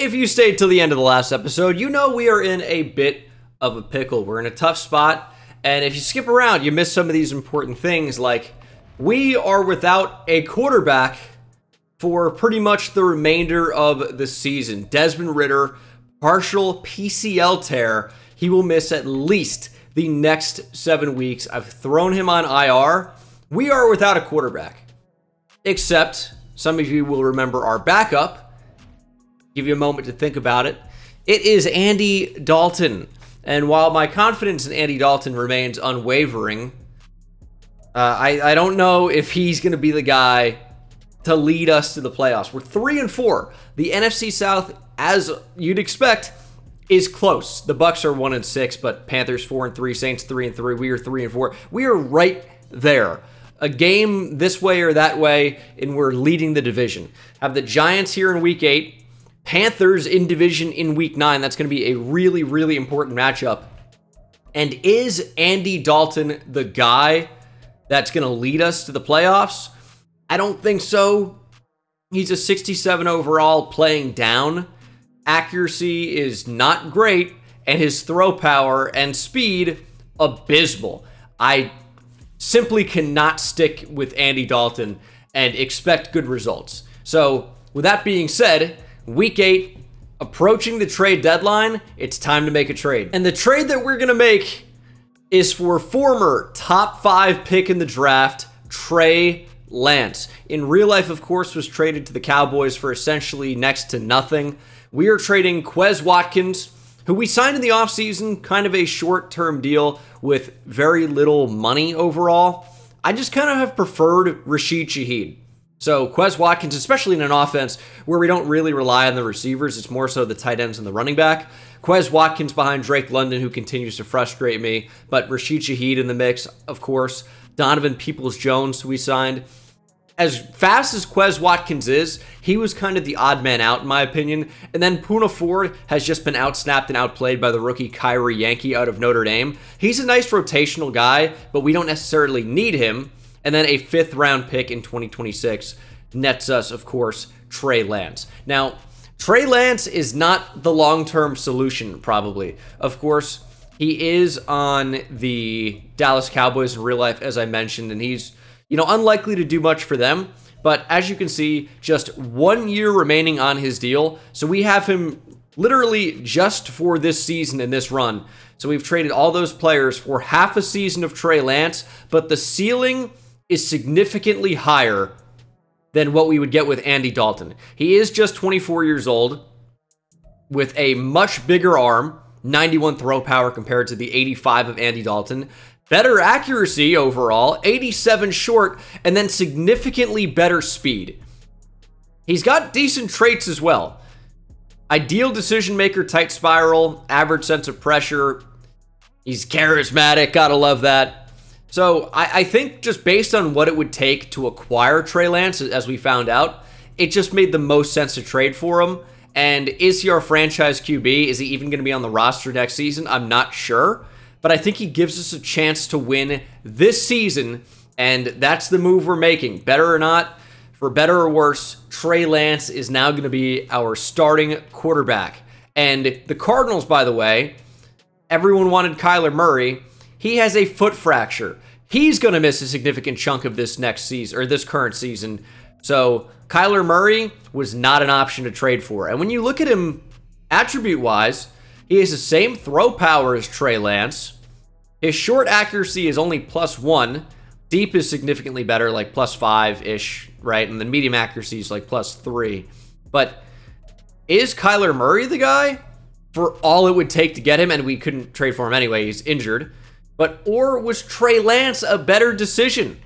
If you stayed till the end of the last episode, you know we are in a bit of a pickle. We're in a tough spot, and if you skip around, you miss some of these important things like we are without a quarterback for pretty much the remainder of the season. Desmond Ridder, partial PCL tear. He will miss at least the next seven weeks. I've thrown him on IR. We are without a quarterback. Except, some of you will remember our backup, give you a moment to think about it. It is Andy Dalton. And while my confidence in Andy Dalton remains unwavering, uh, I, I don't know if he's going to be the guy to lead us to the playoffs. We're three and four. The NFC South, as you'd expect, is close. The Bucs are one and six, but Panthers four and three, Saints three and three. We are three and four. We are right there. A game this way or that way, and we're leading the division. Have the Giants here in week eight. Panthers in division in week nine. That's going to be a really, really important matchup. And is Andy Dalton the guy that's going to lead us to the playoffs? I don't think so. He's a 67 overall playing down. Accuracy is not great, and his throw power and speed abysmal. I simply cannot stick with Andy Dalton and expect good results. So, with that being said, Week 8, approaching the trade deadline, it's time to make a trade. And the trade that we're to make is for former top 5 pick in the draft, Trey Lance. In real life, of course, was traded to the Cowboys for essentially next to nothing. We are trading Quez Watkins, who we signed in the offseason, kind of a short term deal with very little money overall. I just kind of have preferred Rashid Shaheed. So Quez Watkins, especially in an offense where we don't really rely on the receivers, it's more so the tight ends and the running back. Quez Watkins behind Drake London, who continues to frustrate me, but Rashid Shaheed in the mix, of course. Donovan Peoples Jones, we signed. As fast as Quez Watkins is, he was kind of the odd man out, in my opinion. And then Puna Ford has just been outsnapped and outplayed by the rookie Kairi Yankee out of Notre Dame. He's a nice rotational guy, but we don't necessarily need him. And then a fifth round pick in 2026 nets us, of course, Trey Lance. Now, Trey Lance is not the long term solution, probably. Of course, he is on the Dallas Cowboys in real life, as I mentioned, and he's, you know, unlikely to do much for them. But as you can see, just one year remaining on his deal. So we have him literally just for this season and this run. So we've traded all those players for half a season of Trey Lance, but the ceiling is significantly higher than what we would get with Andy Dalton. He is just 24 years old with a much bigger arm, 91 throw power compared to the 85 of Andy Dalton. Better accuracy overall, 87 short, and then significantly better speed. He's got decent traits as well. Ideal decision maker, tight spiral, average sense of pressure. He's charismatic, gotta love that. So I, I, think just based on what it would take to acquire Trey Lance, as we found out, it just made the most sense to trade for him. And is he our franchise QB? Is he even going to be on the roster next season? I'm not sure. But I think he gives us a chance to win this season. And that's the move we're making. Better or not, for better or worse, Trey Lance is now going to be our starting quarterback. And the Cardinals, by the way, everyone wanted Kyler Murray. He has a foot fracture. He's going to miss a significant chunk of this next season or this current season. So Kyler Murray was not an option to trade for. And when you look at him attribute wise, he has the same throw power as Trey Lance. His short accuracy is only plus one. Deep is significantly better, like plus five ish, right? And then medium accuracy is like plus three. But is Kyler Murray the guy for all it would take to get him? And we couldn't trade for him anyway. He's injured. But or was Trey Lance a better decision?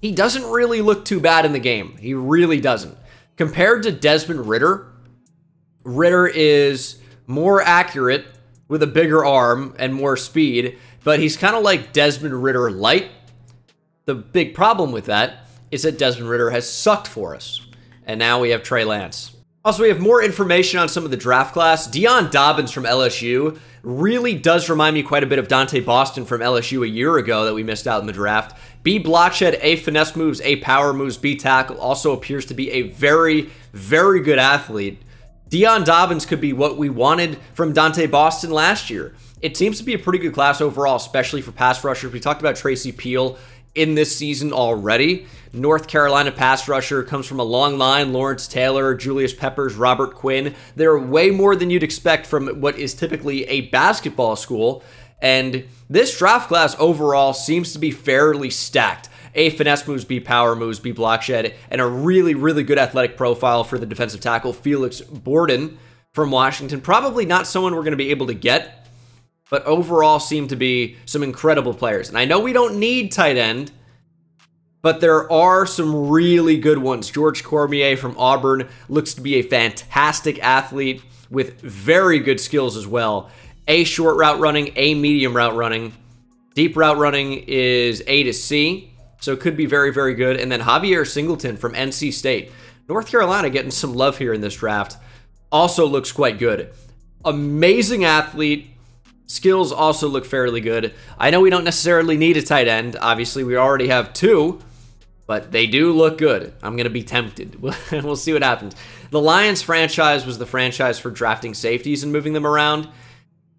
He doesn't really look too bad in the game. He really doesn't. Compared to Desmond Ridder, Ridder is more accurate with a bigger arm and more speed, but he's kind of like Desmond Ridder light. The big problem with that is that Desmond Ridder has sucked for us. And now we have Trey Lance. Also, we have more information on some of the draft class. Dion Dobbins from LSU really does remind me quite a bit of Dante Boston from LSU a year ago that we missed out in the draft. B Blockshed, A finesse moves, A power moves, B tackle, also appears to be a very, very good athlete. Dion Dobbins could be what we wanted from Dante Boston last year. It seems to be a pretty good class overall, especially for pass rushers. We talked about Tracy Peal in this season already. North Carolina pass rusher comes from a long line Lawrence Taylor, Julius Peppers, Robert Quinn. They're way more than you'd expect from what is typically a basketball school. And this draft class overall seems to be fairly stacked. A finesse moves, B power moves, B block shed, and a really, really good athletic profile for the defensive tackle, Felix Borden from Washington. Probably not someone we're going to be able to get, but overall seem to be some incredible players. And I know we don't need tight end, but there are some really good ones. George Cormier from Auburn looks to be a fantastic athlete with very good skills as well. A short route running, A medium route running. Deep route running is A to C, so it could be very, very good. And then Javier Singleton from NC State. North Carolina getting some love here in this draft. Also looks quite good. Amazing athlete. Skills also look fairly good. I know we don't necessarily need a tight end. Obviously, we already have two, but they do look good. I'm going to be tempted. we'll see what happens. The Lions franchise was the franchise for drafting safeties and moving them around.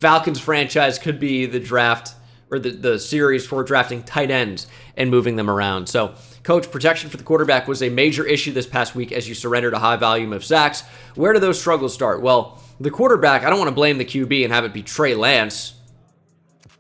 Falcons franchise could be the draft or the, the series for drafting tight ends and moving them around. So, coach, protection for the quarterback was a major issue this past week as you surrendered a high volume of sacks. Where do those struggles start? Well, the quarterback, I don't want to blame the QB and have it be Trey Lance,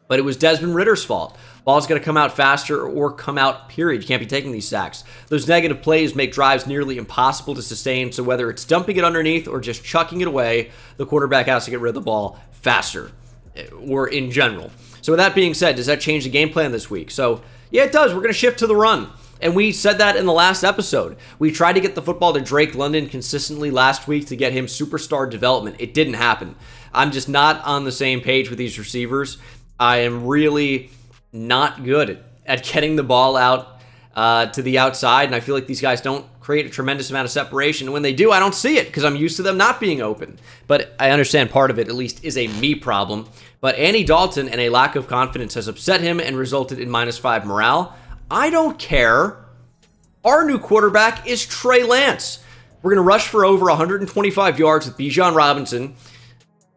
but it was Desmond Ridder's fault. Ball's going to come out faster or come out, period. You can't be taking these sacks. Those negative plays make drives nearly impossible to sustain, so whether it's dumping it underneath or just chucking it away, the quarterback has to get rid of the ball faster, eh, or in general. So, with that being said, does that change the game plan this week? So, yeah, it does. We're going to shift to the run. And we said that in the last episode. We tried to get the football to Drake London consistently last week to get him superstar development. It didn't happen. I'm just not on the same page with these receivers. I am really not good at getting the ball out uh, to the outside, and I feel like these guys don't create a tremendous amount of separation. And when they do, I don't see it because I'm used to them not being open. But I understand part of it, at least, is a me problem. But Andy Dalton and a lack of confidence has upset him and resulted in minus five morale. I don't care. Our new quarterback is Trey Lance. We're going to rush for over 125 yards with Bijan Robinson.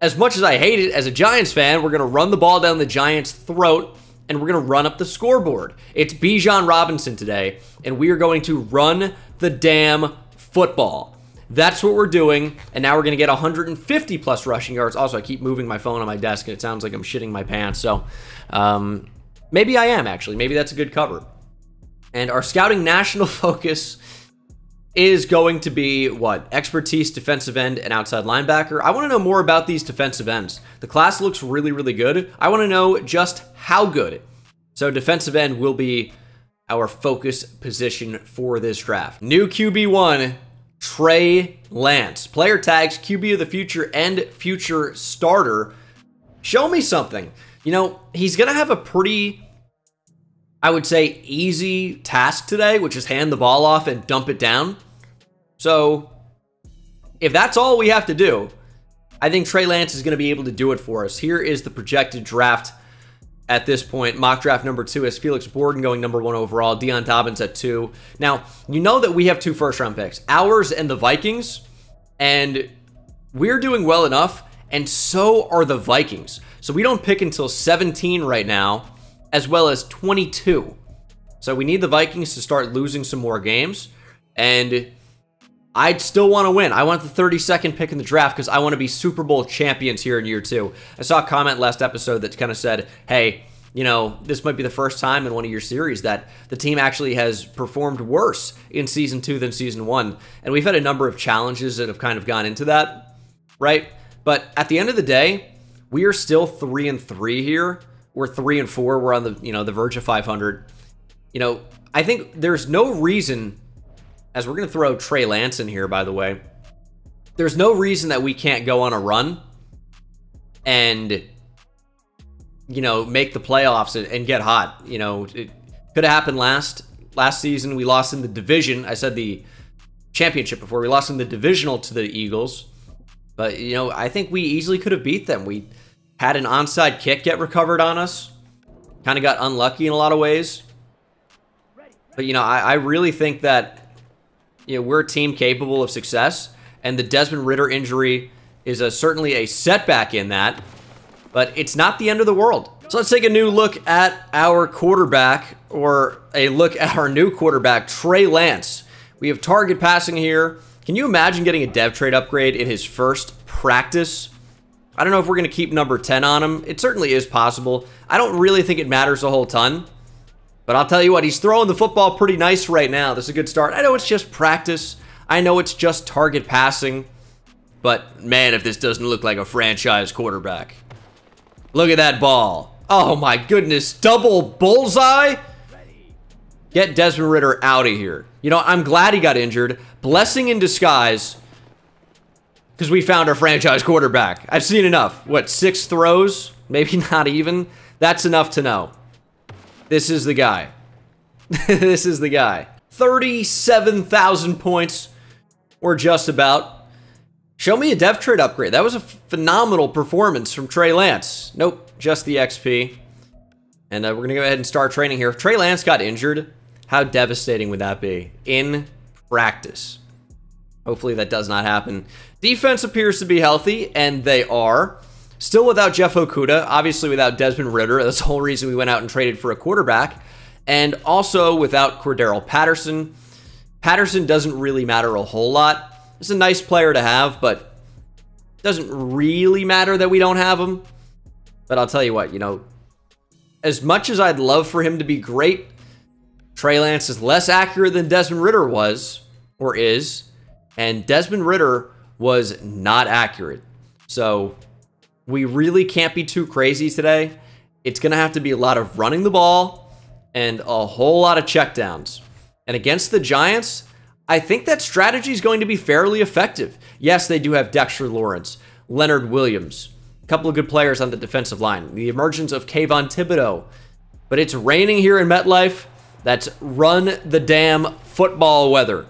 As much as I hate it as a Giants fan, we're going to run the ball down the Giants' throat and we're going to run up the scoreboard. It's Bijan Robinson today, and we are going to run the damn football. That's what we're doing, and now we're going to get 150 plus rushing yards. Also, I keep moving my phone on my desk, and it sounds like I'm shitting my pants. So, um, maybe I am actually. Maybe that's a good cover. And our scouting national focus is going to be what? Expertise, defensive end, and outside linebacker. I want to know more about these defensive ends. The class looks really, really good. I want to know just how good. So, defensive end will be our focus position for this draft. New QB1, Trey Lance. Player tags, QB of the future and future starter. Show me something. You know, he's going to have a pretty I would say, easy task today, which is hand the ball off and dump it down. So, if that's all we have to do, I think Trey Lance is going to be able to do it for us. Here is the projected draft at this point. Mock draft number two is Felix Borden going number one overall, Dion Dobbins at two. Now, you know that we have two first round picks, ours and the Vikings, and we're doing well enough, and so are the Vikings. So we don't pick until 17 right now as well as 22. So we need the Vikings to start losing some more games. And I'd still want to win. I want the 32nd pick in the draft because I want to be Super Bowl champions here in year two. I saw a comment last episode that kind of said, hey, you know, this might be the first time in one of your series that the team actually has performed worse in season two than season one. And we've had a number of challenges that have kind of gone into that, right? But at the end of the day, we are still three and three here we're three and four. We're on the you know the verge of 500. You know, I think there's no reason, as we're going to throw Trey Lance in here, by the way. There's no reason that we can't go on a run and you know make the playoffs and, and get hot. You know, it could have happened last last season. We lost in the division. I said the championship before. We lost in the divisional to the Eagles. But, you know, I think we easily could have beat them. We had an onside kick get recovered on us. Kind of got unlucky in a lot of ways. But, you know, I, I really think that, you know, we're a team capable of success. and the Desmond Ridder injury is a, certainly a setback in that, but it's not the end of the world. So let's take a new look at our quarterback, or a look at our new quarterback, Trey Lance. We have target passing here. Can you imagine getting a dev trade upgrade in his first practice? I don't know if we're going to keep number 10 on him. It certainly is possible. I don't really think it matters a whole ton. But I'll tell you what, he's throwing the football pretty nice right now. This is a good start. I know it's just practice. I know it's just target passing. But man, if this doesn't look like a franchise quarterback. Look at that ball. Oh my goodness, double bullseye? Get Desmond Ridder out of here. You know, I'm glad he got injured. Blessing in disguise because we found our franchise quarterback. I've seen enough. What, six throws? Maybe not even. That's enough to know. This is the guy. this is the guy. 37,000 points, or just about. Show me a dev trade upgrade. That was a phenomenal performance from Trey Lance. Nope, just the XP. And uh, we're going to go ahead and start training here. If Trey Lance got injured, how devastating would that be? In practice. Hopefully that does not happen. Defense appears to be healthy, and they are. Still without Jeff Okudah, obviously without Desmond Ridder. That's the whole reason we went out and traded for a quarterback. And also without Cordarrelle Patterson. Patterson doesn't really matter a whole lot. It's a nice player to have, but doesn't really matter that we don't have him. But I'll tell you what, you know, as much as I'd love for him to be great, Trey Lance is less accurate than Desmond Ridder was, or is, and Desmond Ridder was not accurate. So we really can't be too crazy today. It's going to have to be a lot of running the ball and a whole lot of checkdowns. And against the Giants, I think that strategy is going to be fairly effective. Yes, they do have Dexter Lawrence, Leonard Williams, a couple of good players on the defensive line, the emergence of Kayvon Thibodeaux. But it's raining here in MetLife. That's run the damn football weather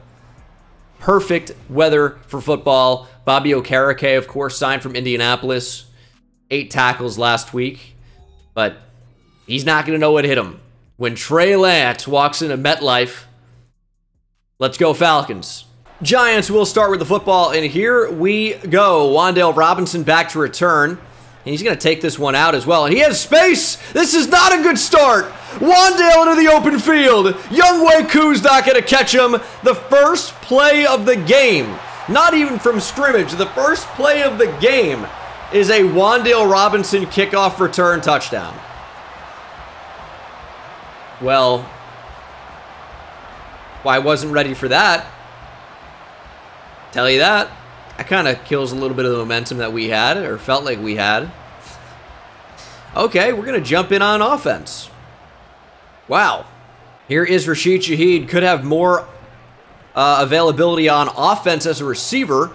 perfect weather for football. Bobby Okereke, of course, signed from Indianapolis. Eight tackles last week. But he's not going to know what hit him. When Trey Lance walks into MetLife, let's go Falcons. Giants will start with the football, and here we go. Wan'Dale Robinson back to return. And he's going to take this one out as well. And he has space. This is not a good start. Wan'Dale into the open field. Younghoe Koo's not going to catch him. The first play of the game, not even from scrimmage, the first play of the game is a Wan'Dale Robinson kickoff return touchdown. Well, well, I wasn't ready for that. Tell you that. That kind of kills a little bit of the momentum that we had, or felt like we had. Okay, we're going to jump in on offense. Wow. Here is Rashid Shaheed. Could have more uh, availability on offense as a receiver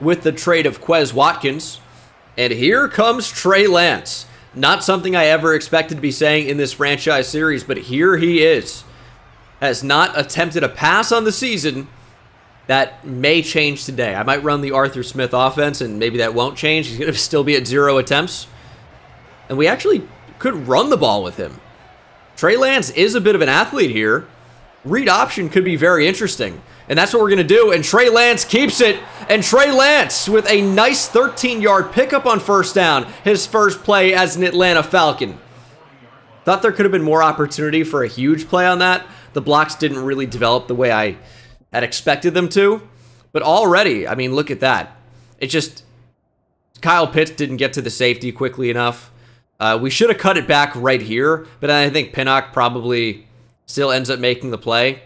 with the trade of Quez Watkins. And here comes Trey Lance. Not something I ever expected to be saying in this franchise series, but here he is. Has not attempted a pass on the season. That may change today. I might run the Arthur Smith offense, and maybe that won't change. He's going to still be at zero attempts. And we actually could run the ball with him. Trey Lance is a bit of an athlete here. Read option could be very interesting. And that's what we're going to do. And Trey Lance keeps it. And Trey Lance with a nice 13-yard pickup on first down. His first play as an Atlanta Falcon. Thought there could have been more opportunity for a huge play on that. The blocks didn't really develop the way I had expected them to. But already, I mean, look at that. It just... Kyle Pitts didn't get to the safety quickly enough. Uh, we should have cut it back right here, but I think Pinnock probably still ends up making the play.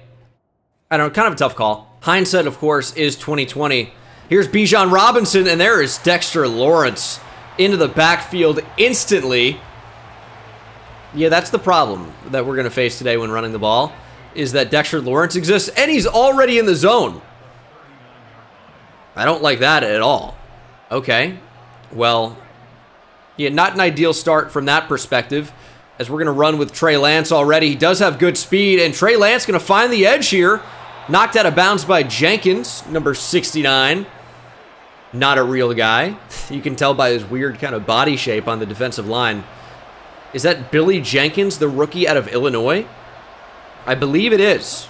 I don't know, kind of a tough call. Hindsight, of course, is 2020. Here's Bijan Robinson, and there is Dexter Lawrence into the backfield instantly. Yeah, that's the problem that we're going to face today when running the ball, is that Dexter Lawrence exists, and he's already in the zone. I don't like that at all. Okay, well, yeah, not an ideal start from that perspective. As we're going to run with Trey Lance already. He does have good speed, and Trey Lance going to find the edge here. Knocked out of bounds by Jenkins, number 69. Not a real guy. You can tell by his weird kind of body shape on the defensive line. Is that Billy Jenkins, the rookie out of Illinois? I believe it is.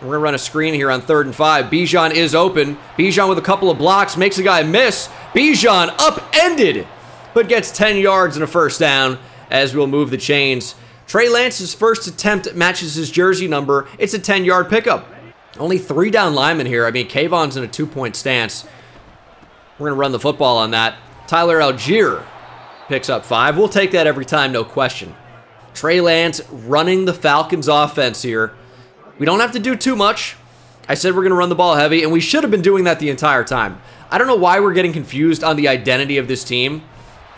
We're going to run a screen here on third and five. Bijan is open. Bijan with a couple of blocks makes a guy miss. Bijan upended, but gets 10 yards and a first down as we'll move the chains. Trey Lance's first attempt matches his jersey number. It's a 10-yard pickup. Only three down linemen here. I mean, Kayvon's in a two-point stance. We're going to run the football on that. Tyler Allgeier picks up five. We'll take that every time, no question. Trey Lance running the Falcons offense here. We don't have to do too much. I said we're going to run the ball heavy, and we should have been doing that the entire time. I don't know why we're getting confused on the identity of this team.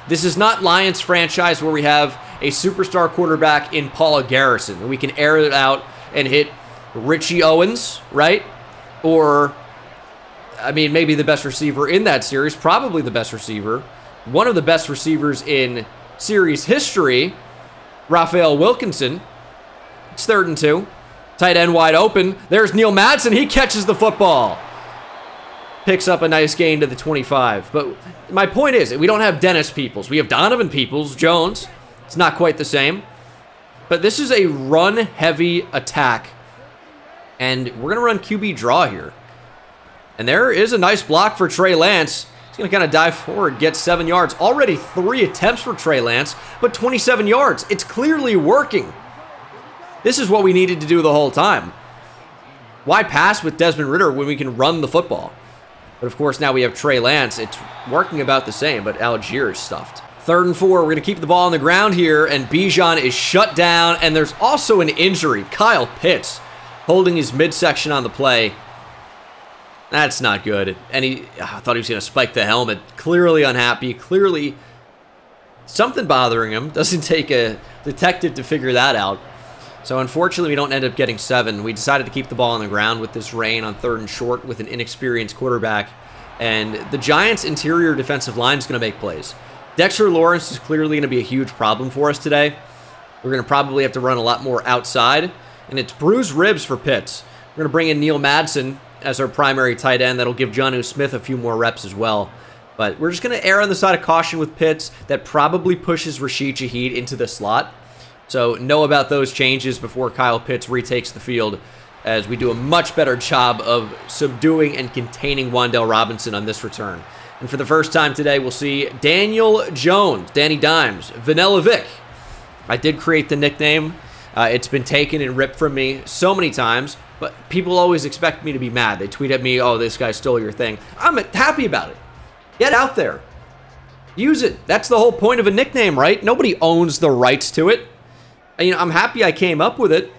This is not Lions franchise where we have a superstar quarterback in Paul Garrison. We can air it out and hit Richie Owens, right? Or, I mean, maybe the best receiver in that series, probably the best receiver. One of the best receivers in series history, Raphael Wilkinson. It's third and two. Tight end wide open. There's Neil Madsen. He catches the football. Picks up a nice gain to the 25. But my point is, we don't have Dennis Peoples. We have Donovan Peoples, Jones. It's not quite the same. But this is a run-heavy attack. And we're going to run QB draw here. And there is a nice block for Trey Lance. Going to kind of dive forward, get seven yards. Already three attempts for Trey Lance, but 27 yards. It's clearly working. This is what we needed to do the whole time. Why pass with Desmond Ridder when we can run the football? But of course, now we have Trey Lance. It's working about the same, but Allgeier is stuffed. Third and four, we're going to keep the ball on the ground here, and Bijan is shut down, and there's also an injury. Kyle Pitts holding his midsection on the play. That's not good. And he, ah, I thought he was going to spike the helmet. Clearly unhappy, clearly something bothering him. Doesn't take a detective to figure that out. So unfortunately, we don't end up getting seven. We decided to keep the ball on the ground with this rain on third and short with an inexperienced quarterback. And the Giants' interior defensive line is going to make plays. Dexter Lawrence is clearly going to be a huge problem for us today. We're going to probably have to run a lot more outside. And it's bruised ribs for Pitts. We're going to bring in Neil Madsen as our primary tight end. That'll give Jonnu Smith a few more reps as well. But we're just going to err on the side of caution with Pitts. That probably pushes Rashid Shaheed into the slot. So know about those changes before Kyle Pitts retakes the field as we do a much better job of subduing and containing Wan'Dale Robinson on this return. And for the first time today, we'll see Daniel Jones, Danny Dimes, Vanilla Vic. I did create the nickname. Uh, it's been taken and ripped from me so many times, but people always expect me to be mad. They tweet at me, oh, this guy stole your thing. I'm happy about it. Get out there. Use it. That's the whole point of a nickname, right? Nobody owns the rights to it you know, I'm happy I came up with it.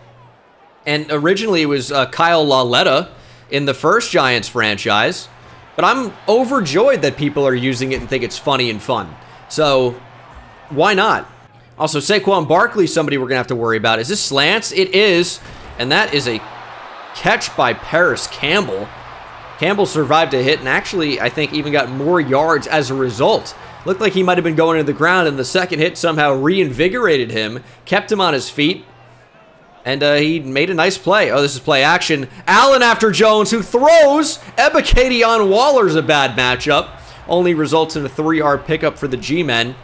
And originally it was uh, Kyle Lauletta in the first Giants franchise. But I'm overjoyed that people are using it and think it's funny and fun. So, why not? Also, Saquon Barkley, somebody we're going to have to worry about. Is this slants? It is. And that is a catch by Parris Campbell. Campbell survived a hit and actually, I think, even got more yards as a result. Looked like he might have been going to the ground, and the second hit somehow reinvigorated him, kept him on his feet, and uh, he made a nice play. Oh, this is play action. Allen after Jones, who throws. Ebiketion Waller's a bad matchup. Only results in a three-yard pickup for the G-men.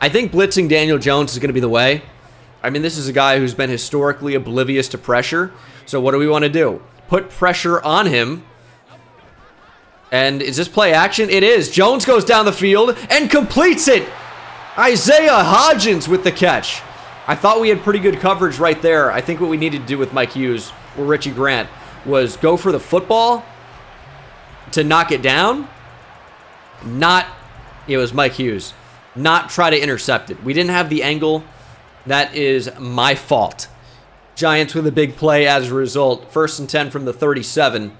I think blitzing Daniel Jones is going to be the way. I mean, this is a guy who's been historically oblivious to pressure. So what do we want to do? Put pressure on him and is this play action? It is. Jones goes down the field and completes it. Isaiah Hodgins with the catch. I thought we had pretty good coverage right there. I think what we needed to do with Mike Hughes or Richie Grant was go for the football to knock it down. Not, it was Mike Hughes. Not try to intercept it. We didn't have the angle. That is my fault. Giants with a big play as a result. First and 10 from the 37.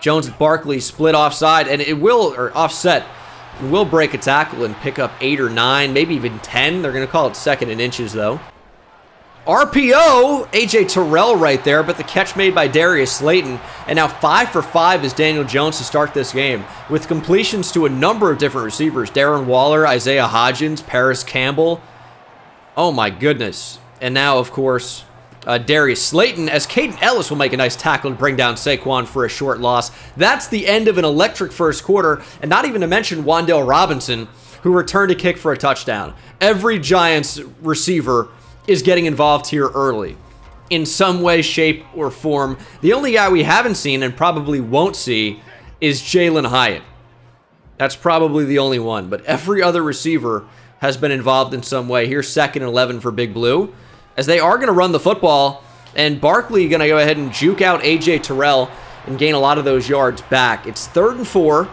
Jones and Barkley split offside, and it will, or offset, will break a tackle and pick up eight or nine, maybe even 10. They're going to call it second in inches, though. RPO, AJ Terrell right there, but the catch made by Darius Slayton. And now five for five is Daniel Jones to start this game with completions to a number of different receivers. Darren Waller, Isaiah Hodgins, Parris Campbell. Oh my goodness. And now, of course, uh, Darius Slayton as Kaden Elliss will make a nice tackle to bring down Saquon for a short loss. That's the end of an electric first quarter, and not even to mention Wan'Dale Robinson, who returned a kick for a touchdown. Every Giants receiver is getting involved here early. in some way, shape, or form. The only guy we haven't seen and probably won't see is Jalin Hyatt. That's probably the only one, but every other receiver has been involved in some way. Here's second and 11 for Big Blue, as they are going to run the football, and Barkley going to go ahead and juke out A.J. Terrell and gain a lot of those yards back. It's third and four.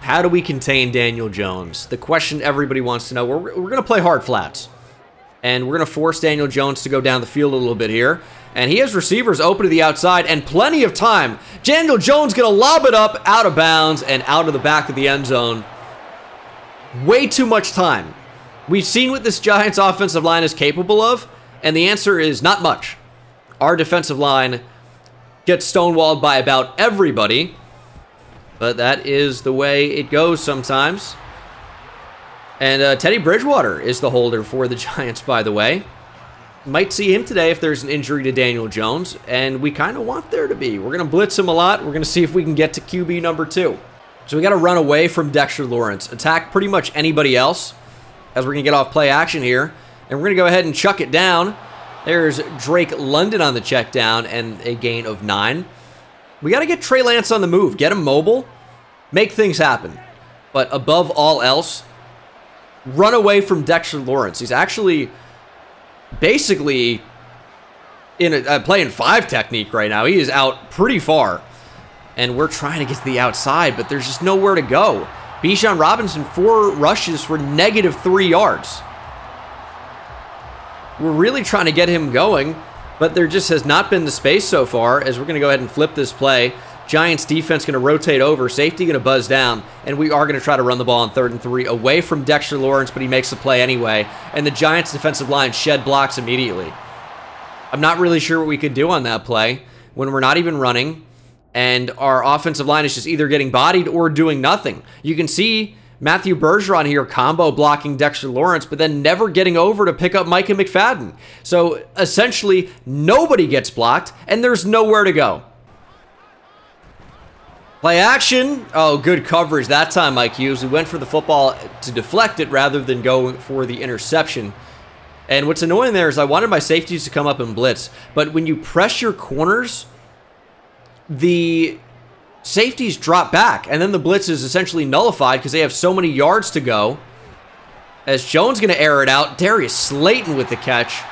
How do we contain Daniel Jones? The question everybody wants to know. We're, we're going to play hard flats. And we're going to force Daniel Jones to go down the field a little bit here. And he has receivers open to the outside and plenty of time. Daniel Jones going to lob it up out of bounds and out of the back of the end zone. Way too much time. We've seen what this Giants offensive line is capable of, and the answer is not much. Our defensive line gets stonewalled by about everybody, but that is the way it goes sometimes. And uh, Teddy Bridgewater is the holder for the Giants, by the way. Might see him today if there's an injury to Daniel Jones, and we kind of want there to be. We're going to blitz him a lot. We're going to see if we can get to QB number two. So we got to run away from Dexter Lawrence, attack pretty much anybody else, as we're going to get off play action here. And we're going to go ahead and chuck it down. There's Drake London on the check down and a gain of nine. We got to get Trey Lance on the move, get him mobile, make things happen. But above all else, run away from Dexter Lawrence. He's actually basically in a, uh, playing five technique right now. He is out pretty far. And we're trying to get to the outside, but there's just nowhere to go. Bijan Robinson, four rushes for negative three yards. We're really trying to get him going, but there just has not been the space so far as we're going to go ahead and flip this play. Giants defense going to rotate over, safety going to buzz down, and we are going to try to run the ball on third and three away from Dexter Lawrence, but he makes the play anyway, and the Giants defensive line shed blocks immediately. I'm not really sure what we could do on that play when we're not even running, and our offensive line is just either getting bodied or doing nothing. You can see Matthew Bergeron here combo blocking Dexter Lawrence, but then never getting over to pick up Micah McFadden. So essentially, nobody gets blocked, and there's nowhere to go. Play action. Oh, good coverage that time, Mike Hughes. We went for the football to deflect it rather than go for the interception. And what's annoying there is I wanted my safeties to come up and blitz, but when you press your corners, the safeties drop back, and then the blitz is essentially nullified because they have so many yards to go. As Jones going to air it out, Darius Slayton with the catch.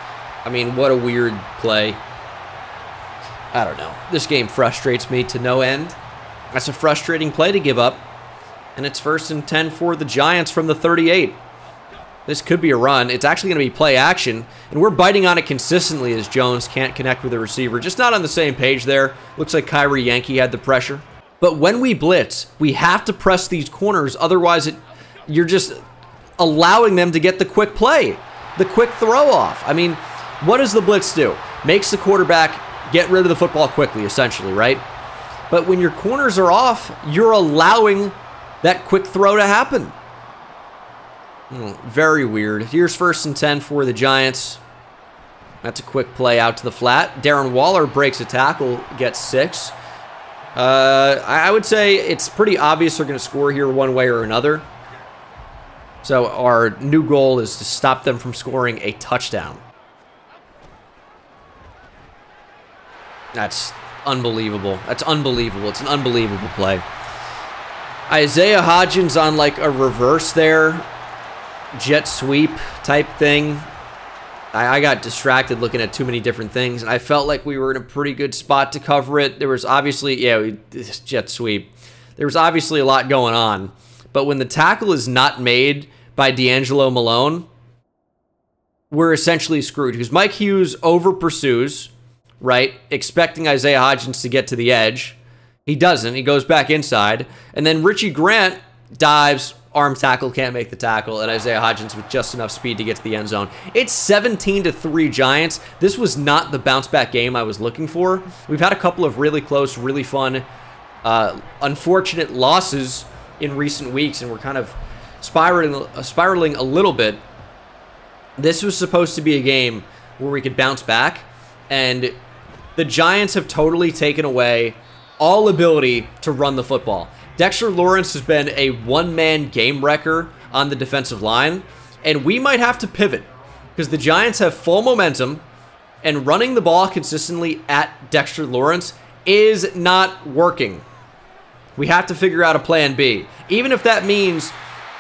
I mean, what a weird play. I don't know. This game frustrates me to no end. That's a frustrating play to give up. And it's first and 10 for the Giants from the 38. This could be a run. It's actually going to be play action. And we're biting on it consistently as Jones can't connect with the receiver. Just not on the same page there. Looks like Kyrie Yankee had the pressure. But when we blitz, we have to press these corners. Otherwise, it, you're just allowing them to get the quick play, the quick throw off. I mean, what does the blitz do? Makes the quarterback get rid of the football quickly, essentially, right? But when your corners are off, you're allowing that quick throw to happen. Hmm, very weird. Here's first and 10 for the Giants. That's a quick play out to the flat. Darren Waller breaks a tackle, gets six. Uh, I would say it's pretty obvious they're going to score here one way or another. So our new goal is to stop them from scoring a touchdown. That's unbelievable. That's unbelievable. It's an unbelievable play. Isaiah Hodgins on like a reverse there, jet sweep type thing. I, I, got distracted looking at too many different things, and I felt like we were in a pretty good spot to cover it. There was obviously, yeah, we, jet sweep. There was obviously a lot going on, but when the tackle is not made by DeAngelo Malone, we're essentially screwed because Mike Hughes over pursues right? Expecting Isaiah Hodgins to get to the edge. He doesn't. He goes back inside. And then Richie Grant dives, arm tackle, can't make the tackle, and Isaiah Hodgins with just enough speed to get to the end zone. It's 17 to 3 Giants. This was not the bounce back game I was looking for. We've had a couple of really close, really fun, uh, unfortunate losses in recent weeks, and we're kind of spiraling, uh, spiraling a little bit. This was supposed to be a game where we could bounce back, and the Giants have totally taken away all ability to run the football. Dexter Lawrence has been a one man game wrecker on the defensive line, and we might have to pivot. because the Giants have full momentum and running the ball consistently at Dexter Lawrence is not working. We have to figure out a plan B. Even if that means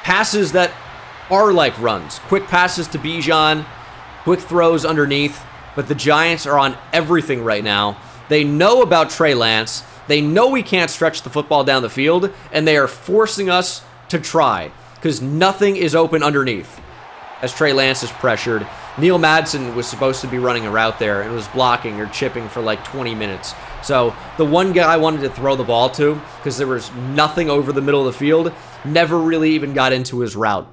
passes that are like runs. Quick passes to Bijan, quick throws underneath. But the Giants are on everything right now. They know about Trey Lance. They know we can't stretch the football down the field, and they are forcing us to try because nothing is open underneath. As Trey Lance is pressured, Neil Madsen was supposed to be running a route there and was blocking or chipping for like 20 minutes. So the one guy I wanted to throw the ball to, because there was nothing over the middle of the field, never really even got into his route.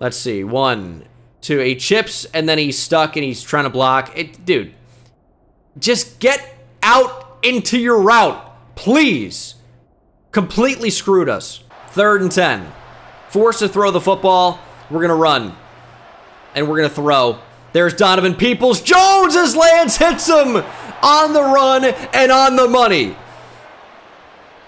Let's see. One, two. He chips, and then he's stuck, and he's trying to block. It, dude, just get out into your route, please. Completely screwed us. Third and 10. Forced to throw the football. We're going to run. And we're going to throw. There's Donovan Peoples. Jones as Lance hits him on the run and on the money.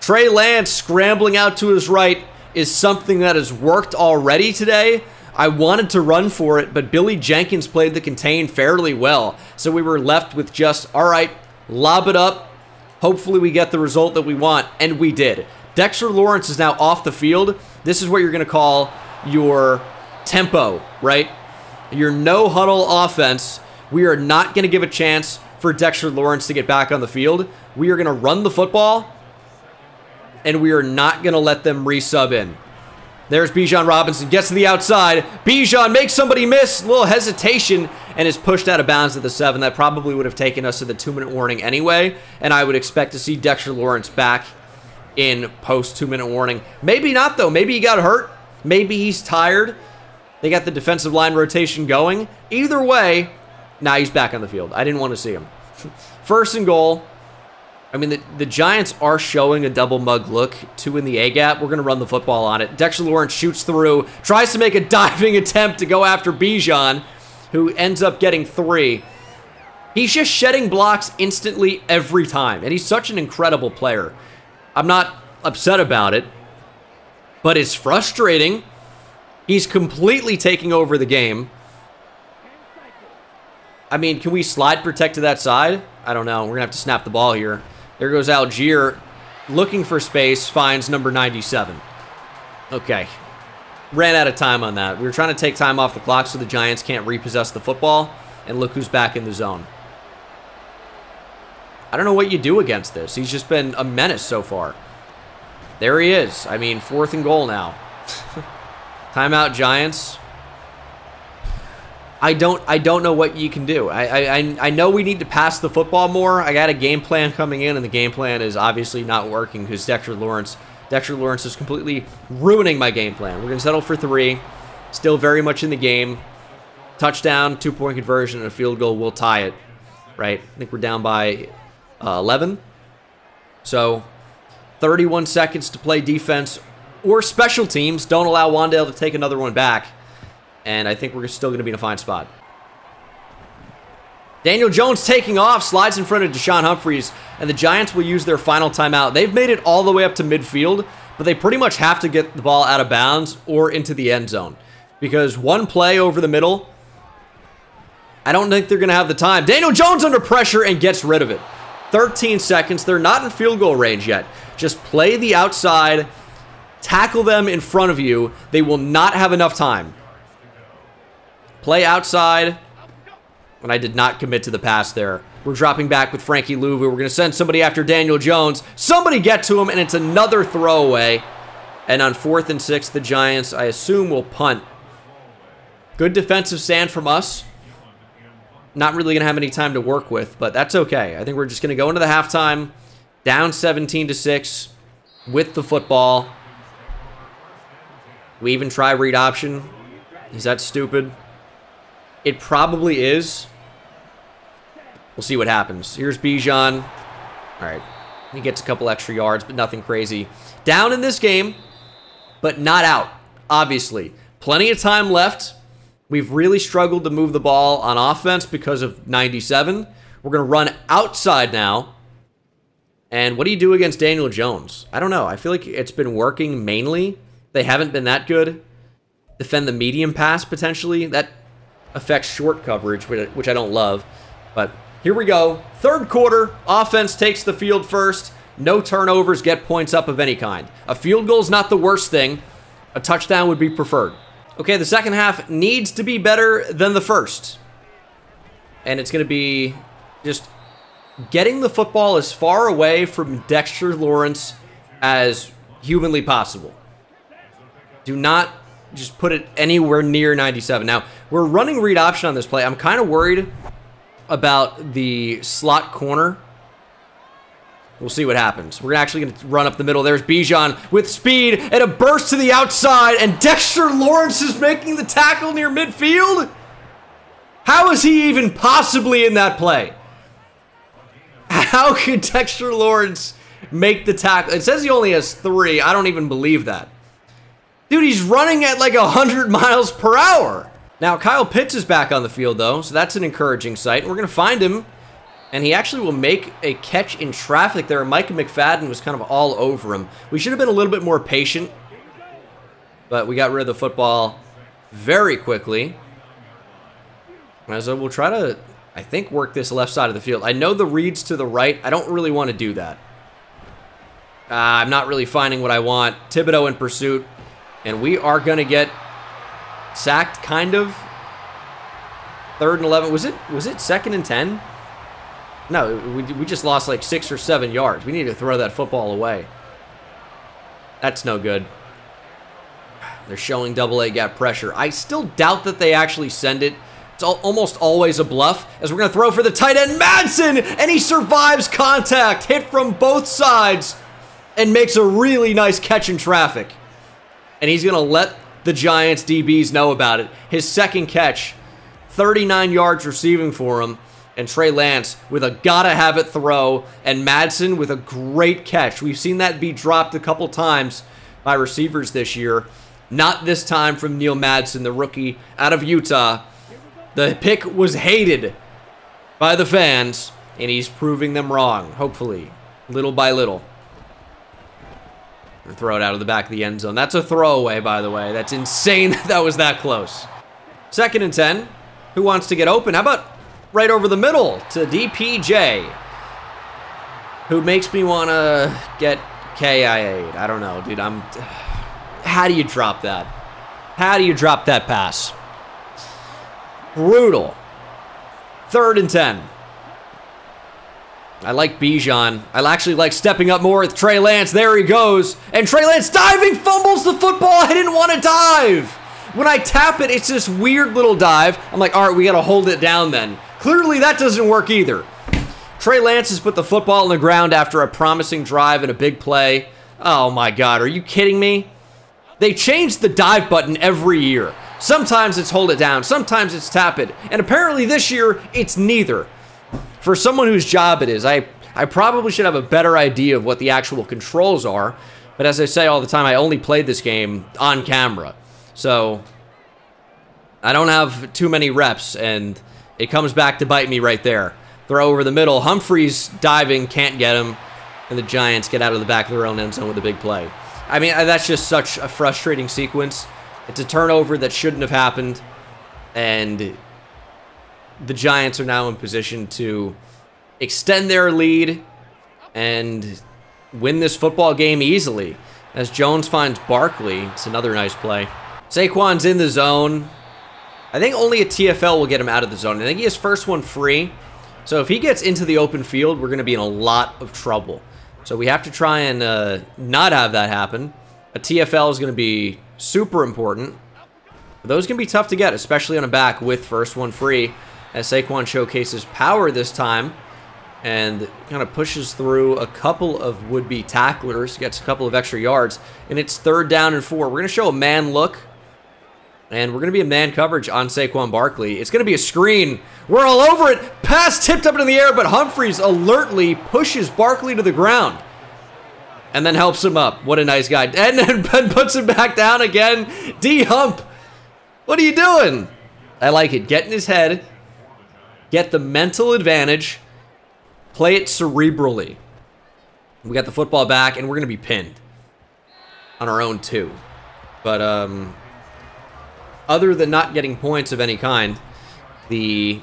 Trey Lance scrambling out to his right is something that has worked already today. I wanted to run for it, but Billy Jenkins played the contain fairly well. So we were left with just, all right, lob it up. Hopefully we get the result that we want, and we did. Dexter Lawrence is now off the field. This is what you're going to call your tempo, right? Your no huddle offense. We are not going to give a chance for Dexter Lawrence to get back on the field. We are going to run the football, and we are not going to let them resub in. There's Bijan Robinson, gets to the outside. Bijan makes somebody miss, a little hesitation, and is pushed out of bounds at the seven. That probably would have taken us to the two-minute warning anyway, and I would expect to see Dexter Lawrence back in post two-minute warning. Maybe not, though. Maybe he got hurt. Maybe he's tired. They got the defensive line rotation going. Either way, now he's back on the field. I didn't want to see him. First and goal. I mean, the, the Giants are showing a double mug look. Two in the A gap. We're going to run the football on it. Dexter Lawrence shoots through, tries to make a diving attempt to go after Bijan, who ends up getting three. He's just shedding blocks instantly every time, and he's such an incredible player. I'm not upset about it, but it's frustrating. He's completely taking over the game. I mean, can we slide protect to that side? I don't know. We're going to have to snap the ball here. There goes Allgeier looking for space, finds number 97. Okay. Ran out of time on that. We were trying to take time off the clock so the Giants can't repossess the football. And look who's back in the zone. I don't know what you do against this. He's just been a menace so far. There he is. I mean, fourth and goal now. Timeout, Giants. I don't I don't know what you can do. I, I I know we need to pass the football more. I got a game plan coming in, and the game plan is obviously not working because Dexter Lawrence Dexter Lawrence is completely ruining my game plan. We're gonna settle for three. Still very much in the game. Touchdown, two point conversion, and a field goal will tie it. Right? I think we're down by uh, 11. So 31 seconds to play defense or special teams. Don't allow Wan'Dale to take another one back. And I think we're still going to be in a fine spot. Daniel Jones taking off, slides in front of Deshaun Humphreys, and the Giants will use their final timeout. They've made it all the way up to midfield, but they pretty much have to get the ball out of bounds or into the end zone. Because one play over the middle, I don't think they're going to have the time. Daniel Jones under pressure and gets rid of it. 13 seconds. They're not in field goal range yet. Just play the outside, tackle them in front of you. They will not have enough time. Play outside. And I did not commit to the pass there. We're dropping back with Frankie Luvu. We're going to send somebody after Daniel Jones. Somebody get to him, and it's another throwaway. And on fourth and six, the Giants, I assume, will punt. Good defensive stand from us. Not really going to have any time to work with, but that's okay. I think we're just going to go into the halftime, down 17 to 6 with the football. We even try read option. Is that stupid? It probably is. We'll see what happens. Here's Bijan. All right. He gets a couple extra yards, but nothing crazy. Down in this game, but not out, obviously. Plenty of time left. We've really struggled to move the ball on offense because of 97. We're going to run outside now. And what do you do against Daniel Jones? I don't know. I feel like it's been working mainly. They haven't been that good. Defend the medium pass, potentially. That affects short coverage, which I don't love. But here we go. Third quarter, offense takes the field first. No turnovers, get points up of any kind. A field goal is not the worst thing. A touchdown would be preferred. Okay, the second half needs to be better than the first. And it's going to be just getting the football as far away from Dexter Lawrence as humanly possible. Do not just put it anywhere near 97. Now, we're running read option on this play. I'm kind of worried about the slot corner. We'll see what happens. We're actually going to run up the middle. There's Bijan with speed and a burst to the outside, and Dexter Lawrence is making the tackle near midfield? How is he even possibly in that play? How could Dexter Lawrence make the tackle? It says he only has three. I don't even believe that. Dude, he's running at like 100 miles per hour. Now, Kyle Pitts is back on the field, though, so that's an encouraging sight. We're going to find him, and he actually will make a catch in traffic there. Micah McFadden was kind of all over him. We should have been a little bit more patient, but we got rid of the football very quickly. So we'll try to, I think, work this left side of the field. I know the reads to the right. I don't really want to do that. Uh, I'm not really finding what I want. Thibodeaux in pursuit. And we are going to get sacked, kind of. Third and 11. Was it was it second and 10? No, we, we just lost like six or seven yards. We need to throw that football away. That's no good. They're showing double A gap pressure. I still doubt that they actually send it. It's almost always a bluff, as we're going to throw for the tight end, Madsen, and he survives contact, hit from both sides, and makes a really nice catch in traffic. And he's going to let the Giants DBs know about it. His second catch, 39 yards receiving for him, and Trey Lance with a gotta have it throw, and Madsen with a great catch. We've seen that be dropped a couple times by receivers this year. Not this time from Neil Madsen, the rookie out of Utah. The pick was hated by the fans, and he's proving them wrong, hopefully, little by little. Throw it out of the back of the end zone. That's a throwaway, by the way. That's insane that was that close. Second and 10. Who wants to get open? How about right over the middle to DPJ? Who makes me want to get KIA'd. I don't know, dude. I'm... How do you drop that? How do you drop that pass? Brutal. Third and 10. I like Bijan. I actually like stepping up more with Trey Lance. There he goes. And Trey Lance diving fumbles the football. I didn't want to dive. When I tap it, it's this weird little dive. I'm like, all right, we got to hold it down then. Clearly, that doesn't work either. Trey Lance has put the football on the ground after a promising drive and a big play. Oh my God, are you kidding me? They change the dive button every year. Sometimes it's hold it down, sometimes it's tap it. And apparently this year, it's neither for someone whose job it is, I, I probably should have a better idea of what the actual controls are. But as I say all the time, I only played this game on camera. So I don't have too many reps, and it comes back to bite me right there. Throw over the middle. Humphreys diving, can't get him. And the Giants get out of the back of their own end zone with a big play. I mean, uh, that's just such a frustrating sequence. It's a turnover that shouldn't have happened. And the Giants are now in position to extend their lead and win this football game easily. As Jones finds Barkley, it's another nice play. Saquon's in the zone. I think only a TFL will get him out of the zone. I think he has first one free. So if he gets into the open field, we're going to be in a lot of trouble. So we have to try and uh, not have that happen. A TFL is going to be super important. Those can be tough to get, especially on a back with first one free as Saquon showcases power this time and kind of pushes through a couple of would-be tacklers, gets a couple of extra yards, and it's third down and four. We're going to show a man look, and we're going to be a man coverage on Saquon Barkley. It's going to be a screen. We're all over it. Pass tipped up in the air, but Humphreys alertly pushes Barkley to the ground and then helps him up. What a nice guy. And then puts him back down again. D-Hump, what are you doing? I like it. Get in his head get the mental advantage, play it cerebrally. We got the football back, and we're going to be pinned on our own, too. But, um, other than not getting points of any kind, the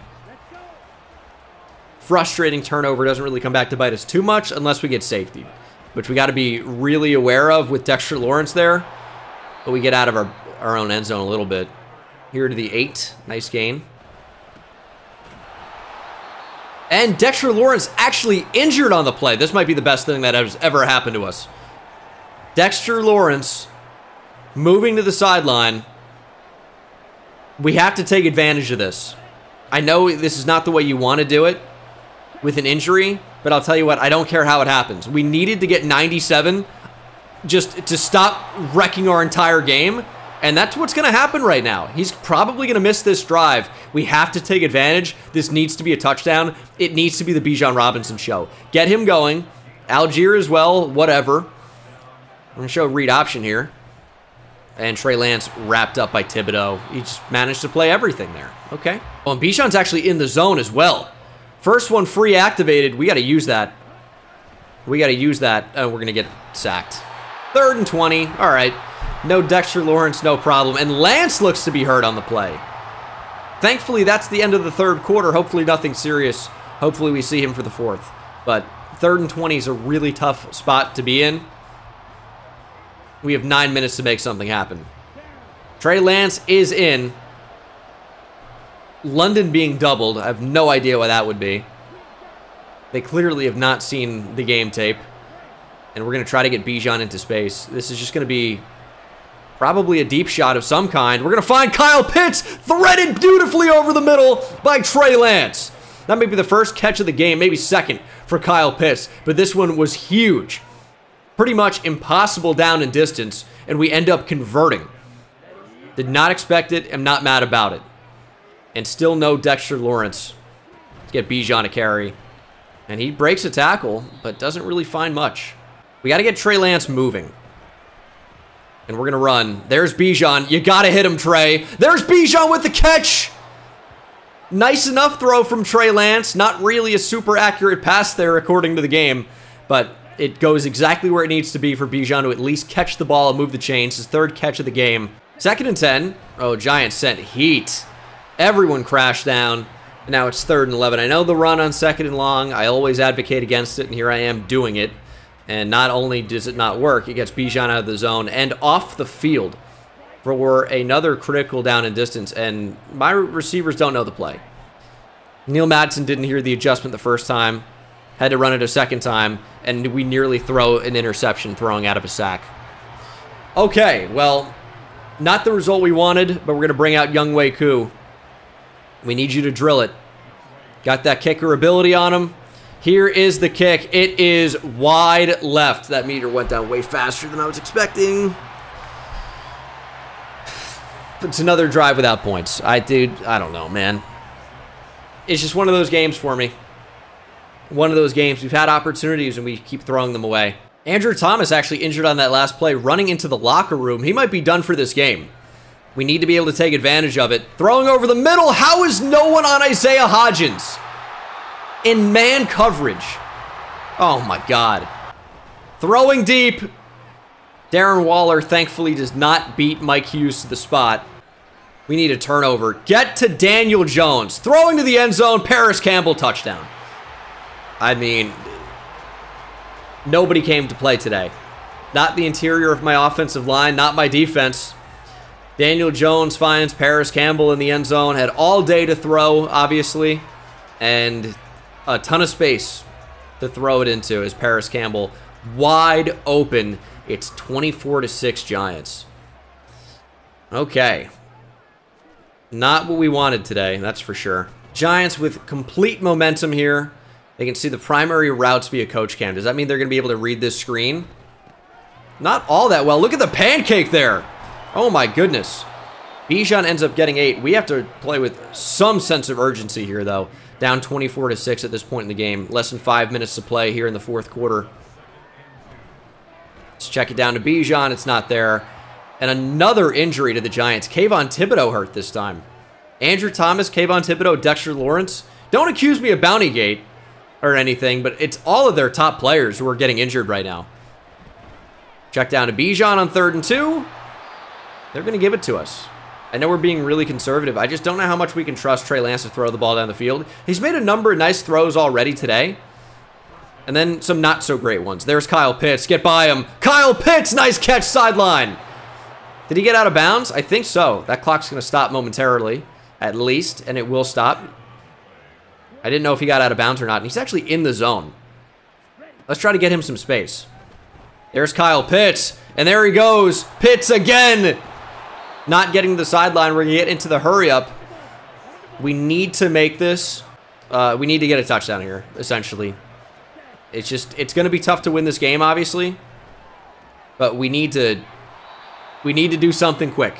frustrating turnover doesn't really come back to bite us too much unless we get safety, which we got to be really aware of with Dexter Lawrence there. But we get out of our, our own end zone a little bit. Here to the eight. Nice gain. And Dexter Lawrence actually injured on the play. This might be the best thing that has ever happened to us. Dexter Lawrence moving to the sideline. We have to take advantage of this. I know this is not the way you want to do it with an injury, but I'll tell you what, I don't care how it happens. We needed to get 97 just to stop wrecking our entire game. And that's what's going to happen right now. He's probably going to miss this drive. We have to take advantage. This needs to be a touchdown. It needs to be the Bijan Robinson show. Get him going. Allgeier as well, whatever. I'm going to show read option here. And Trey Lance wrapped up by Thibodeaux. He just managed to play everything there. Okay. Oh, and Bijan's actually in the zone as well. First one free activated. We got to use that. We got to use that. Uh, we're going to get sacked. Third and 20. All right. No Dexter Lawrence, no problem. And Lance looks to be hurt on the play. Thankfully, that's the end of the third quarter. Hopefully, nothing serious. Hopefully, we see him for the fourth. But third and 20 is a really tough spot to be in. We have nine minutes to make something happen. Trey Lance is in. London being doubled, I have no idea why that would be. They clearly have not seen the game tape. And we're going to try to get Bijan into space. This is just going to be probably a deep shot of some kind. We're going to find Kyle Pitts threaded beautifully over the middle by Trey Lance. That may be the first catch of the game, maybe second for Kyle Pitts, but this one was huge. Pretty much impossible down in distance, and we end up converting. Did not expect it, am not mad about it. And still no Dexter Lawrence. Let's get Bijan a carry. And he breaks a tackle, but doesn't really find much. We got to get Trey Lance moving. And we're going to run. There's Bijan. You got to hit him, Trey. There's Bijan with the catch. Nice enough throw from Trey Lance. Not really a super accurate pass there, according to the game. But it goes exactly where it needs to be for Bijan to at least catch the ball and move the chains. His third catch of the game. Second and 10. Oh, Giants sent heat. Everyone crashed down. Now it's third and 11. I know the run on second and long. I always advocate against it, and here I am doing it. And not only does it not work, it gets Bijan out of the zone and off the field for another critical down and distance. And my receivers don't know the play. Neil Madsen didn't hear the adjustment the first time, had to run it a second time, and we nearly throw an interception throwing out of a sack. Okay, well, not the result we wanted, but we're going to bring out Younghoe Koo. We need you to drill it. Got that kicker ability on him. Here is the kick. It is wide left. That meter went down way faster than I was expecting. It's another drive without points. I, dude, I don't know, man. It's just one of those games for me. One of those games. We've had opportunities and we keep throwing them away. Andrew Thomas actually injured on that last play, running into the locker room. He might be done for this game. We need to be able to take advantage of it. Throwing over the middle. How is no one on Isaiah Hodgins? In man coverage. Oh my god. Throwing deep. Darren Waller thankfully does not beat Mike Hughes to the spot. We need a turnover. Get to Daniel Jones. Throwing to the end zone. Parris Campbell touchdown. I mean, nobody came to play today. Not the interior of my offensive line, not my defense. Daniel Jones finds Parris Campbell in the end zone. Had all day to throw, obviously, and a ton of space to throw it into as Parris Campbell wide open. It's 24 to 6 Giants. Okay. Not what we wanted today, that's for sure. Giants with complete momentum here. They can see the primary routes via coach cam. Does that mean they're going to be able to read this screen? Not all that well. Look at the pancake there. Oh my goodness. Bijan ends up getting eight. We have to play with some sense of urgency here, though. Down 24 to 6 at this point in the game. Less than five minutes to play here in the fourth quarter. Let's check it down to Bijan. It's not there. And another injury to the Giants. Kayvon Thibodeaux hurt this time. Andrew Thomas, Kayvon Thibodeaux, Dexter Lawrence. Don't accuse me of Bounty Gate or anything, but it's all of their top players who are getting injured right now. Check down to Bijan on third and two. They're going to give it to us. I know we're being really conservative. I just don't know how much we can trust Trey Lance to throw the ball down the field. He's made a number of nice throws already today. And then some not so great ones. There's Kyle Pitts. Get by him. Kyle Pitts, nice catch sideline. Did he get out of bounds? I think so. That clock's going to stop momentarily, at least, and it will stop. I didn't know if he got out of bounds or not. And he's actually in the zone. Let's try to get him some space. There's Kyle Pitts. And there he goes. Pitts again. Not getting the sideline. We're going to get into the hurry up. We need to make this. Uh, we need to get a touchdown here, essentially. It's just, it's going to be tough to win this game, obviously. But we need to, we need to do something quick.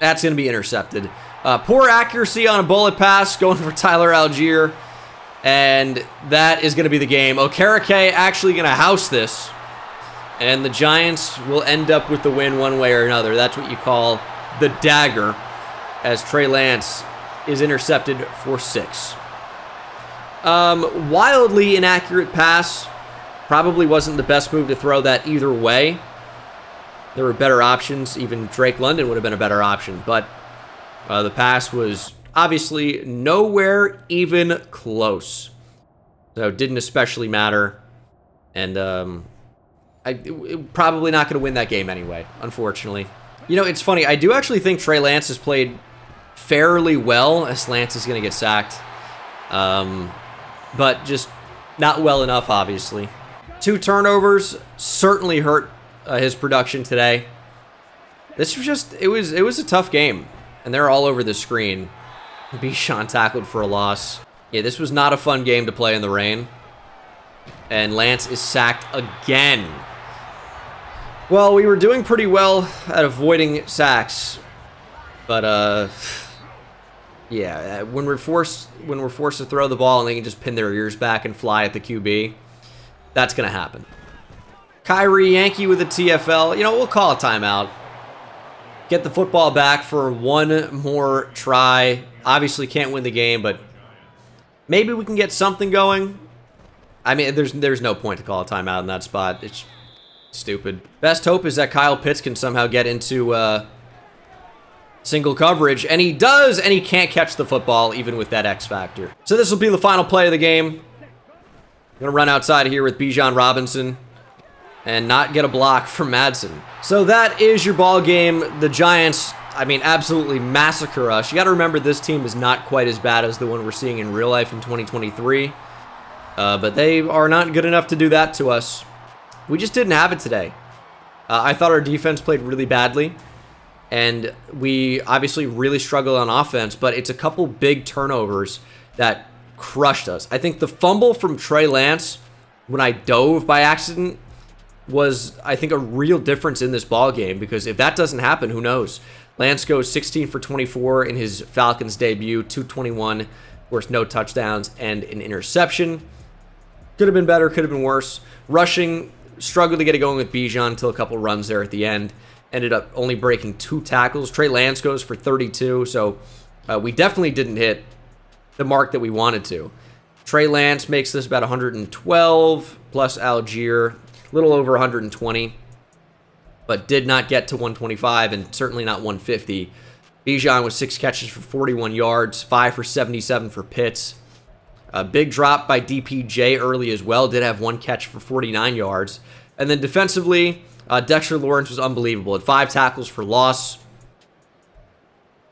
That's going to be intercepted. Uh, poor accuracy on a bullet pass going for Tyler Allgeier. And that is going to be the game. Okereke actually going to house this. And the Giants will end up with the win one way or another. That's what you call the dagger as Trey Lance is intercepted for six. Um, wildly inaccurate pass. Probably wasn't the best move to throw that either way. There were better options. Even Drake London would have been a better option. But uh, the pass was obviously nowhere even close. So it didn't especially matter. And um, I, it, probably not going to win that game anyway, unfortunately. You know, it's funny. I do actually think Trey Lance has played fairly well as Lance is going to get sacked. Um, but just not well enough, obviously. Two turnovers certainly hurt uh, his production today. This was just, it was, it was a tough game. And they're all over the screen. Bijan tackled for a loss. Yeah, this was not a fun game to play in the rain. And Lance is sacked again. Well, we were doing pretty well at avoiding sacks. But, uh... Yeah, uh, when we're forced when we're forced to throw the ball and they can just pin their ears back and fly at the QB, that's to happen. Kyrie Yankee with a TFL. You know, we'll call a timeout. Get the football back for one more try. Obviously can't win the game, but maybe we can get something going. I mean, there's there's no point to call a timeout in that spot. It's stupid. Best hope is that Kyle Pitts can somehow get into uh, single coverage, and he does, and he can't catch the football even with that X factor. So this will be the final play of the game. I'm gonna run outside here with Bijan Robinson and not get a block from Madsen. So that is your ball game. The Giants, I mean, absolutely massacre us. You got to remember this team is not quite as bad as the one we're seeing in real life in 2023. Uh, but they are not good enough to do that to us. We just didn't have it today. Uh, I thought our defense played really badly and we obviously really struggled on offense, but it's a couple big turnovers that crushed us. I think the fumble from Trey Lance when I dove by accident was, I think, a real difference in this ball game because if that doesn't happen, who knows? Lance goes 16 for 24 in his Falcons debut, 221, of course, no touchdowns and an interception. Could have been better, could have been worse. Rushing, struggled to get it going with Bijan until a couple runs there at the end ended up only breaking two tackles. Trey Lance goes for 32, so uh, we definitely didn't hit the mark that we wanted to. Trey Lance makes this about 112 plus Allgeier, a little over 120, but did not get to 125 and certainly not 150. Bijan with six catches for 41 yards, five for 77 for Pitts. A big drop by DPJ early as well, did have one catch for 49 yards. And then defensively, uh, Dexter Lawrence was unbelievable. Had five tackles for loss.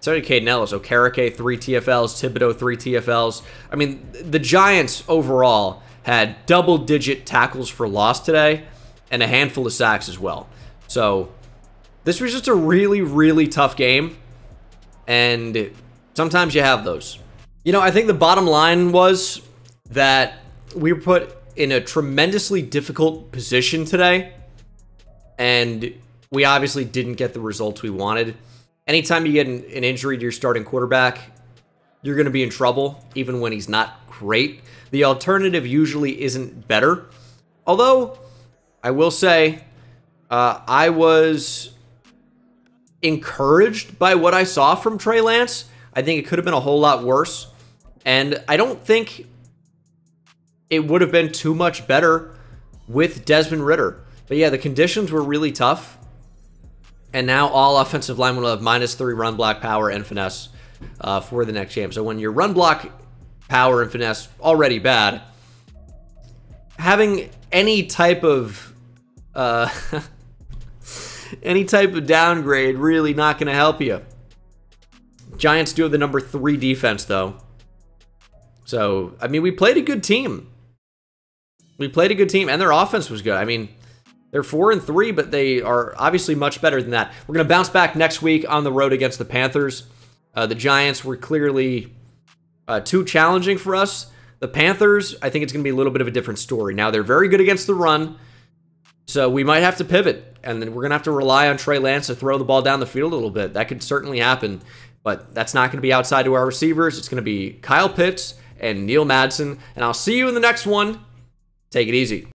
So did Kaden Elliss. Okereke, three TFLs. Thibodeaux, three TFLs. I mean, the Giants overall had double-digit tackles for loss today and a handful of sacks as well. So this was just a really, really tough game. And sometimes you have those. You know, I think the bottom line was that we were put in a tremendously difficult position today and we obviously didn't get the results we wanted. Anytime you get an, an injury to your starting quarterback, you're going to be in trouble, even when he's not great. The alternative usually isn't better. Although, I will say, uh, I was encouraged by what I saw from Trey Lance. I think it could have been a whole lot worse. And I don't think it would have been too much better with Desmond Ridder. But yeah, the conditions were really tough. And now all offensive linemen will have minus three run block power and finesse uh, for the next game. So when your run block power and finesse already bad, having any type of uh, any type of downgrade really not going to help you. Giants do have the number three defense though. So I mean, we played a good team. We played a good team, and their offense was good. I mean, they're four and three, but they are obviously much better than that. We're going to bounce back next week on the road against the Panthers. Uh, the Giants were clearly uh, too challenging for us. The Panthers, I think it's going to be a little bit of a different story. Now, they're very good against the run, so we might have to pivot, and then we're going to have to rely on Trey Lance to throw the ball down the field a little bit. That could certainly happen, but that's not going to be outside to our receivers. It's going to be Kyle Pitts and Neil Madsen, and I'll see you in the next one. Take it easy.